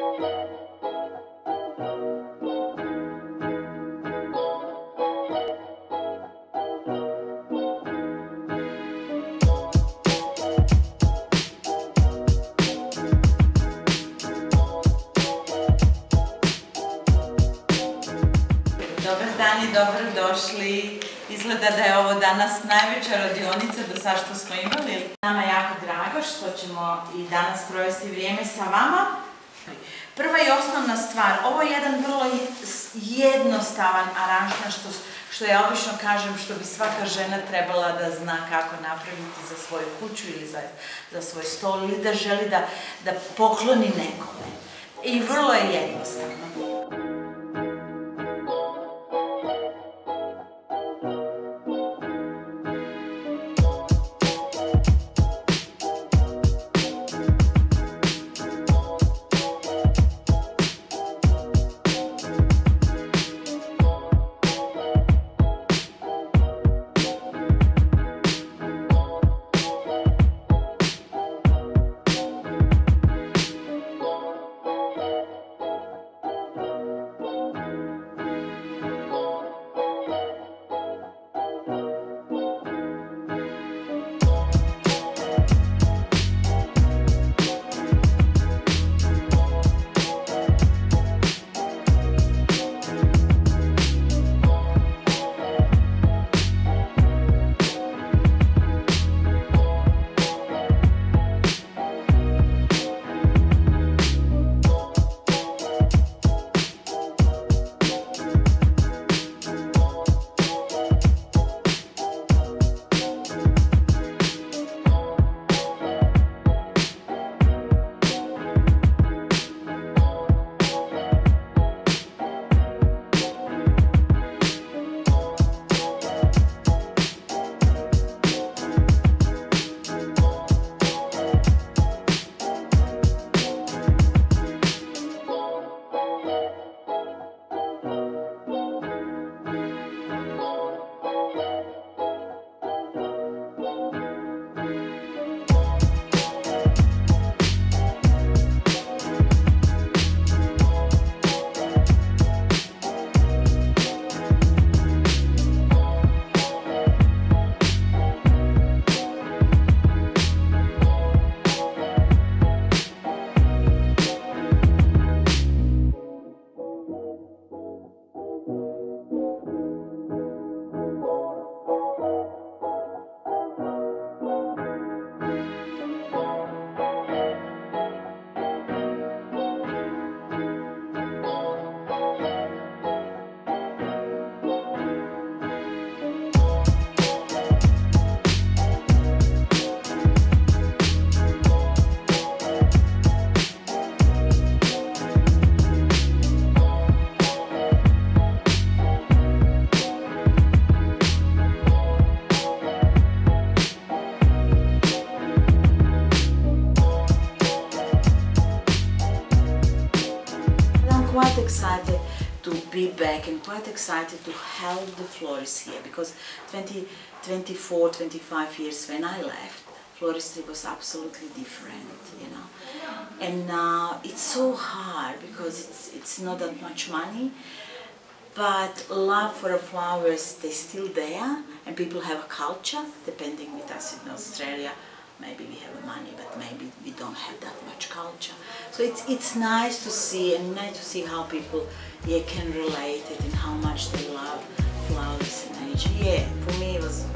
Dobar dan i dobrodošli. Izgleda da je ovo danas najveća radionica do sad što smo imali. Nama je jako drago što ćemo i danas provesti vrijeme sa vama. Prva i osnovna stvar, ovo je jedan vrlo jednostavan aranžman što, što ja obično kažem što bi svaka žena trebala da zna kako napraviti za svoju kuću ili za, za svoj stol ili da želi da, da pokloni nekome. I vrlo je jednostavno. Quite excited to be back and quite excited to help the florists here because 20, 24, 25 years when I left, floristry was absolutely different, you know. And uh, it's so hard because it's, it's not that much money, but love for the flowers, they're still there and people have a culture, depending with us in Australia, maybe we have money, but maybe we don't have that much culture. So it's it's nice to see and nice to see how people yeah can relate it and how much they love flowers and nature. Yeah, for me it was